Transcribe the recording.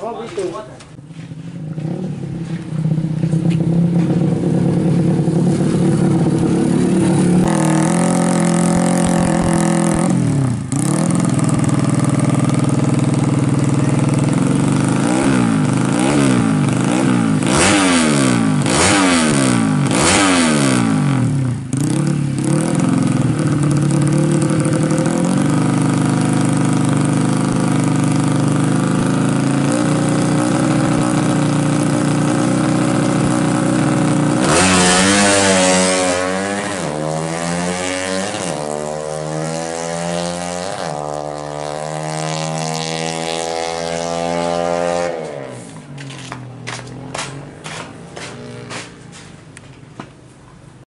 我不知道。